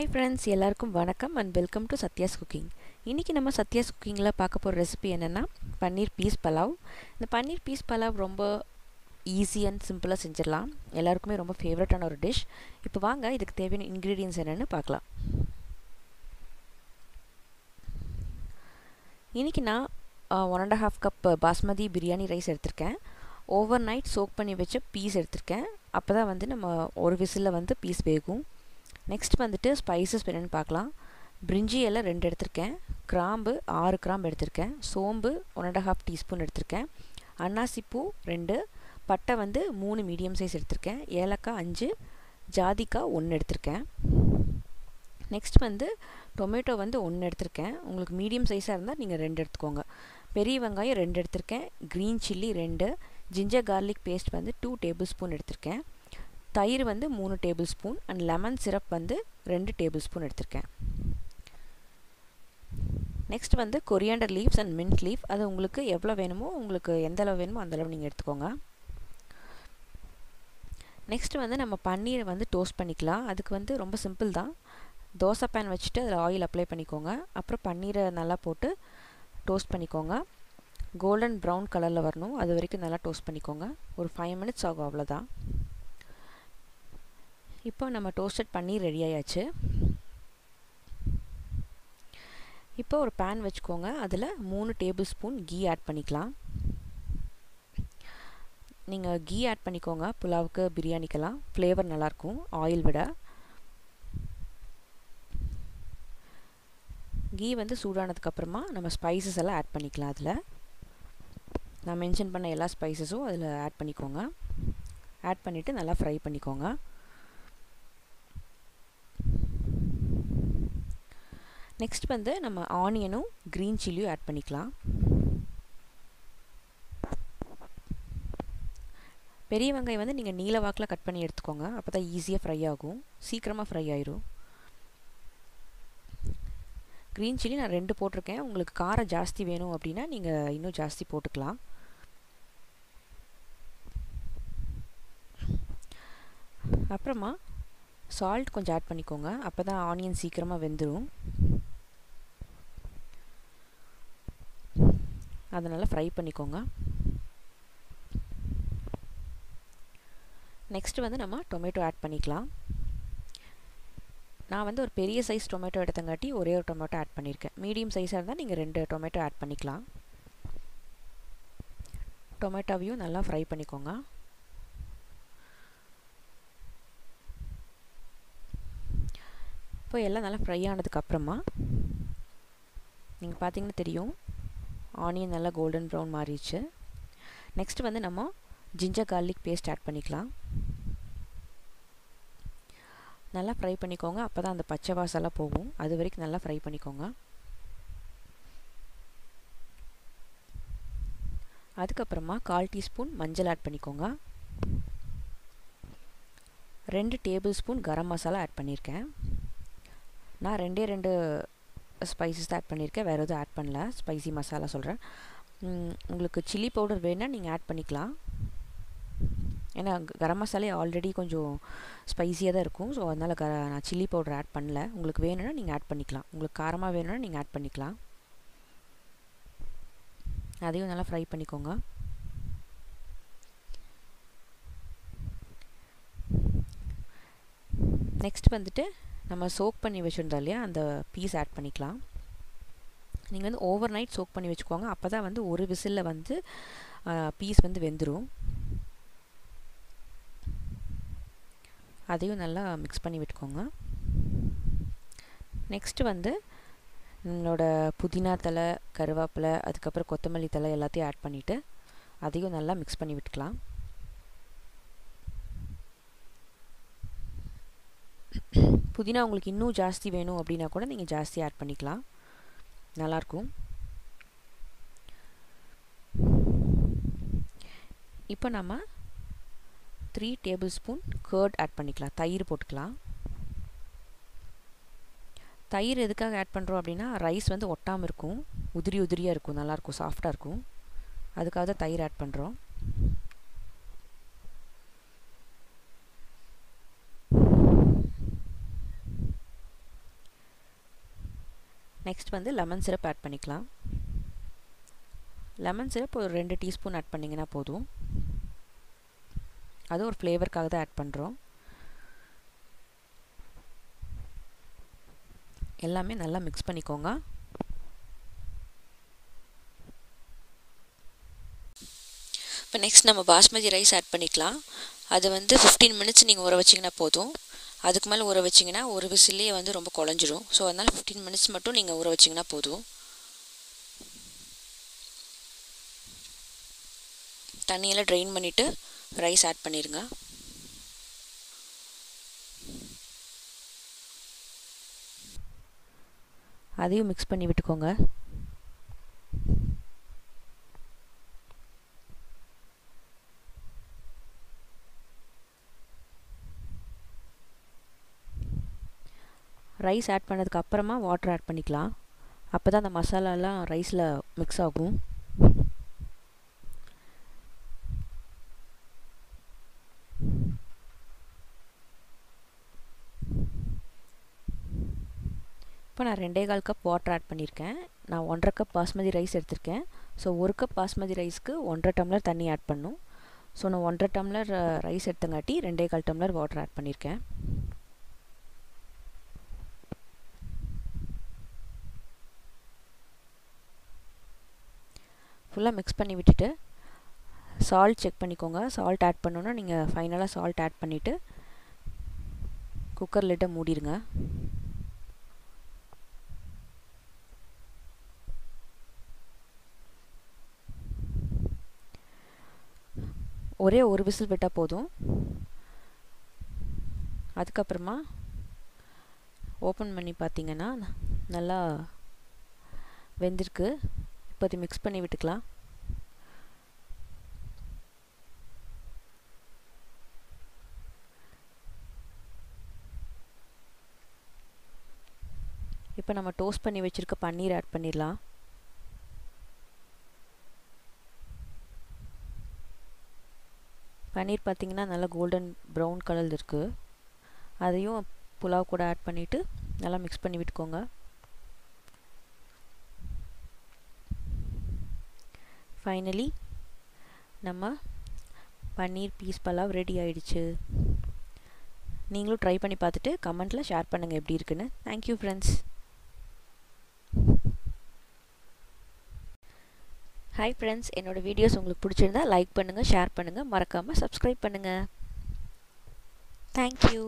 Hi friends எல்லாருக்கும் வணக்கம் and welcome to Sathya's cooking இன்றைக்கி நம்ம சத்யாஸ் குக்கிங்கில் பார்க்க போகிற ரெசிபி என்னென்னா பன்னீர் பீஸ் பலாவ். இந்த பன்னீர் பீஸ் பலாவ் ரொம்ப ஈஸி அண்ட் சிம்பிளாக செஞ்சிடலாம். எல்லாருக்குமே ரொம்ப ஃபேவரட்டான ஒரு டிஷ் இப்போ வாங்க இதுக்கு தேவையான இன்க்ரீடியன்ஸ் என்னென்னு பார்க்கலாம். இன்றைக்கி நான் one and half cup basmati biryani rice எடுத்திருக்கேன். ஓவர் நைட் சோக் பண்ணி வச்ச பீஸ் எடுத்திருக்கேன். அப்போ தான் வந்து நம்ம ஒரு விசிலில் வந்து பீஸ் வேகும். நெக்ஸ்ட் வந்துட்டு ஸ்பைசஸ் என்னென்னு பார்க்கலாம். பிரிஞ்சி எல்லாம் ரெண்டு எடுத்திருக்கேன். கிராம்பு ஆறு கிராம்பு எடுத்திருக்கேன். சோம்பு ஒன் அண்ட் ஹாஃப் டீஸ்பூன் எடுத்திருக்கேன். அன்னாசிப்பூ ரெண்டு. பட்டை வந்து மூணு மீடியம் சைஸ் எடுத்திருக்கேன். ஏலக்காய் அஞ்சு. ஜாதிக்காய் ஒன்று எடுத்திருக்கேன். நெக்ஸ்ட் வந்து டொமேட்டோ வந்து ஒன்று எடுத்திருக்கேன். உங்களுக்கு மீடியம் சைஸாக இருந்தால் நீங்கள் ரெண்டு எடுத்துக்கோங்க. பெரிய வெங்காயம் ரெண்டு எடுத்திருக்கேன். க்ரீன் சில்லி ரெண்டு. ஜிஞ்சர் கார்லிக் பேஸ்ட் வந்து டூ டேபிள் ஸ்பூன் எடுத்திருக்கேன். தயிர் வந்து மூணு tablespoon and lemon syrup வந்து ரெண்டு டேபிள் ஸ்பூன் எடுத்திருக்கேன். நெக்ஸ்ட் வந்து coriander leaves and mint leaf அது உங்களுக்கு எவ்வளோ வேணுமோ உங்களுக்கு எந்த அளவு வேணுமோ அந்தளவு நீங்கள் எடுத்துக்கோங்க. நெக்ஸ்ட் வந்து நம்ம பன்னீரை வந்து டோஸ்ட் பண்ணிக்கலாம். அதுக்கு வந்து ரொம்ப சிம்பிள் தான். தோசை பேன் வச்சுட்டு அதில் ஆயில் அப்ளை பண்ணிக்கோங்க. அப்புறம் பன்னீரை நல்லா போட்டு டோஸ்ட் பண்ணிக்கோங்க. கோல்டன் ப்ரௌன் கலரில் வரணும். அது வரைக்கும் நல்லா டோஸ்ட் பண்ணிக்கோங்க. ஒரு ஃபைவ் மினிட்ஸ் ஆகும் அவ்வளோதான் இப்போ நம்ம டோஸ்டட் பண்ணி ரெடி ஆயாச்சு. இப்போ ஒரு பேன் வச்சுக்கோங்க. அதில் மூணு டேபிள் ஸ்பூன் கீ ஆட் பண்ணிக்கலாம். நீங்கள் கீ ஆட் பண்ணிக்கோங்க. புலாவுக்கு பிரியாணிக்கெல்லாம் ஃப்ளேவர் நல்லாயிருக்கும் ஆயில் விட. கீ வந்து சூடானதுக்கப்புறமா நம்ம ஸ்பைசஸ் எல்லாம் ஆட் பண்ணிக்கலாம் அதில். நான் மென்ஷன் பண்ண எல்லா ஸ்பைசஸும் அதில் ஆட் பண்ணிக்கோங்க. ஆட் பண்ணிவிட்டு நல்லா ஃப்ரை பண்ணிக்கோங்க. நெக்ஸ்ட் வந்து நம்ம ஆனியனும் க்ரீன் சில்லியும் ஆட் பண்ணிக்கலாம். பெரிய வெங்காயம் வந்து நீங்கள் நீல வாக்கில் கட் பண்ணி எடுத்துக்கோங்க. அப்போ தான் ஈஸியாக ஃப்ரை ஆகும். சீக்கிரமாக ஃப்ரை ஆயிரும். க்ரீன் சில்லி நான் ரெண்டு போட்டிருக்கேன். உங்களுக்கு காரம் ஜாஸ்தி வேணும் அப்படின்னா நீங்கள் இன்னும் ஜாஸ்தி போட்டுக்கலாம். அப்புறமா சால்ட் கொஞ்சம் ஆட் பண்ணிக்கோங்க. அப்போ தான் ஆனியன் சீக்கிரமாக வெந்துடும் அதனால் ஃப்ரை பண்ணிக்கோங்க. நெக்ஸ்ட்டு வந்து நம்ம டொமேட்டோ ஆட் பண்ணிக்கலாம். நான் வந்து ஒரு பெரிய சைஸ் டொமேட்டோ எடுத்தங்காட்டி ஒரே ஒரு டொமேட்டோ ஆட் பண்ணியிருக்கேன் மீடியம் சைஸாக இருந்தால் நீங்கள் ரெண்டு டொமேட்டோ ஆட் பண்ணிக்கலாம். டொமேட்டோவையும் நல்லா ஃப்ரை பண்ணிக்கோங்க. இப்போ எல்லாம் நல்லா ஃப்ரை ஆனதுக்கப்புறமா நீங்கள் பார்த்தீங்கன்னா தெரியும். ஆனியன் நல்லா கோல்டன் ப்ரௌன் மாறிடுச்சு. நெக்ஸ்ட் வந்து நம்ம ஜிஞ்சர் கார்லிக் பேஸ்ட் ஆட் பண்ணிக்கலாம். நல்லா ஃப்ரை பண்ணிக்கோங்க. அப்போ தான் அந்த பச்சை வாசெல்லாம் போகும். அது வரைக்கும் நல்லா ஃப்ரை பண்ணிக்கோங்க. அதுக்கப்புறமா கால் டீஸ்பூன் மஞ்சள் ஆட் பண்ணிக்கோங்க. ரெண்டு tablespoon garam masala add பண்ணியிருக்கேன் நான் ரெண்டே ரெண்டு ஸ்பைசஸ் தான் ஆட் பண்ணியிருக்கேன் வேறு எதுவும் ஆட் பண்ணல. ஸ்பைசி மசாலா சொல்கிறேன் உங்களுக்கு சில்லி பவுடர் வேணால் நீங்கள் ஆட் பண்ணிக்கலாம். ஏன்னா கரம் மசாலே ஆல்ரெடி கொஞ்சம் ஸ்பைஸியாக தான் இருக்கும். ஸோ அதனால் க நான் சில்லி பவுடர் ஆட் பண்ணல. உங்களுக்கு வேணும்னா நீங்கள் ஆட் பண்ணிக்கலாம். உங்களுக்கு காரமாக வேணும்னா நீங்கள் ஆட் பண்ணிக்கலாம். அதையும் நல்லா ஃப்ரை பண்ணிக்கோங்க. நெக்ஸ்ட் வந்துட்டு நம்ம சோக் பண்ணி வச்சுருந்தோம் இல்லையா அந்த பீஸ் ஆட் பண்ணிக்கலாம். நீங்கள் வந்து ஓவர் நைட் சோக் பண்ணி வச்சுக்கோங்க. அப்போ தான் வந்து ஒரு விசிலில் வந்து பீஸ் வந்து வெந்துடும் அதையும் நல்லா மிக்ஸ் பண்ணி விட்டுக்கோங்க. நெக்ஸ்ட்டு வந்து நம்மளோட புதினா தலை கருவேப்பிலை அதுக்கப்புறம் கொத்தமல்லி தலை எல்லாத்தையும் ஆட் பண்ணிவிட்டு அதையும் நல்லா மிக்ஸ் பண்ணி விட்டுக்கலாம். புதினா உங்களுக்கு இன்னும் ஜாஸ்தி வேணும் அப்படின்னா கூட நீங்கள் ஜாஸ்தி ஆட் பண்ணிக்கலாம். நல்லாயிருக்கும் இப்போ நம்ம three tablespoon curd add பண்ணிக்கலாம். தயிர் போட்டுக்கலாம். தயிர் எதுக்காக ஆட் பண்ணுறோம் அப்படின்னா ரைஸ் வந்து ஒட்டாமல் இருக்கும். உதிரி உதிரியாக இருக்கும். நல்லாயிருக்கும் சாஃப்டாக இருக்கும். அதுக்காக தான் தயிர் ஆட் பண்ணுறோம் நெக்ஸ்ட் வந்து லெமன் சிரப் ஆட் பண்ணிக்கலாம். லெமன் சிரப் ஒரு ரெண்டு டீஸ்பூன் ஆட் பண்ணிங்கன்னா போதும். அது ஒரு ஃப்ளேவருக்காக தான் ஆட் பண்ணுறோம் எல்லாமே நல்லா மிக்ஸ் பண்ணிக்கோங்க. இப்போ நெக்ஸ்ட் நம்ம பாஸ்மதி ரைஸ் ஆட் பண்ணிக்கலாம். அது வந்து ஃபிஃப்டீன் மினிட்ஸ் நீங்கள் ஊற வச்சிங்கன்னா போதும். அதுக்கு மேலே ஊற வச்சிங்கன்னா ஒரு விசிலே வந்து ரொம்ப குழஞ்சிரும். ஸோ அதனால் ஃபிஃப்டீன் மினிட்ஸ் மட்டும் நீங்கள் ஊற வச்சிங்கன்னா போதும். தண்ணியெல்லாம் ட்ரெயின் பண்ணிவிட்டு ரைஸ் ஆட் பண்ணிடுங்க அதையும் மிக்ஸ் பண்ணி விட்டுக்கோங்க. ரைஸ் ஆட் பண்ணதுக்கு அப்புறமா வாட்டர் ஆட் பண்ணிக்கலாம். அப்போ தான் அந்த மசாலாலாம் ரைஸில் மிக்ஸ் ஆகும். இப்போ நான் ரெண்டே கால் கப் வாட்டர் ஆட் பண்ணியிருக்கேன் நான் ஒன்றரை கப் பாஸ்மதி ரைஸ் எடுத்திருக்கேன். ஸோ ஒரு கப் பாஸ்மதி ரைஸ்க்கு ஒன்றரை டம்ளர் தண்ணி ஆட் பண்ணும். ஸோ நான் ஒன்றரை டம்ளர் ரைஸ் எடுத்தங்காட்டி ரெண்டே கால் டம்ளர் வாட்டர் ஆட் பண்ணியிருக்கேன் ஃபுல்லாக மிக்ஸ் பண்ணி விட்டுட்டு சால்ட் செக் பண்ணிக்கோங்க. சால்ட் ஆட் பண்ணோன்னா நீங்கள் ஃபைனலாக சால்ட் ஆட் பண்ணிவிட்டு குக்கர் லிட்டை மூடிடுங்க ஒரே ஒரு விசில் விட்டால் போதும். அதுக்கப்புறமா ஓப்பன் பண்ணி பார்த்தீங்கன்னா நல்லா வெந்திருக்கு. இப்போ மிக்ஸ் பண்ணி விட்டுக்கலாம். இப்போ நம்ம டோஸ்ட் பண்ணி வச்சுருக்க பன்னீர் ஆட் பண்ணிடலாம். பன்னீர் பார்த்திங்கன்னா நல்லா கோல்டன் ப்ரௌன் கலர் இருக்குது அதையும் புலாவ் கூட ஆட் பண்ணிவிட்டு நல்லா மிக்ஸ் பண்ணி விட்டுக்கோங்க. ஃபைனலி நம்ம பன்னீர் பீஸ் பலாவ் ரெடி ஆயிடுச்சு. நீங்களும் ட்ரை பண்ணி பார்த்துட்டு கமெண்ட்டில் ஷேர் பண்ணுங்கள் எப்படி இருக்குன்னு. Thank you friends hi friends என்னோடய வீடியோஸ் உங்களுக்கு பிடிச்சிருந்தா லைக் பண்ணுங்கள் ஷேர் பண்ணுங்கள் மறக்காமல் சப்ஸ்கிரைப் பண்ணுங்கள் தேங்க்யூ